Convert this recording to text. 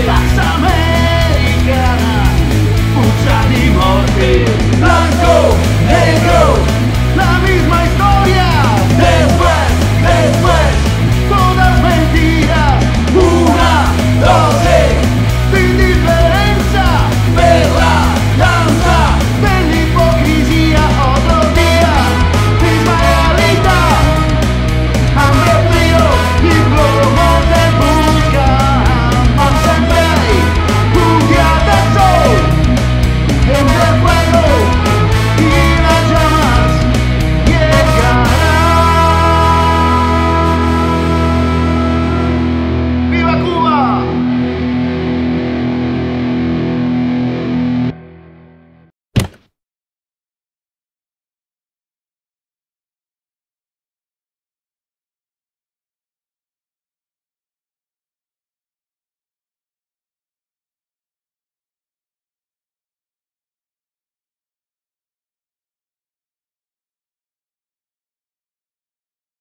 Goodbye.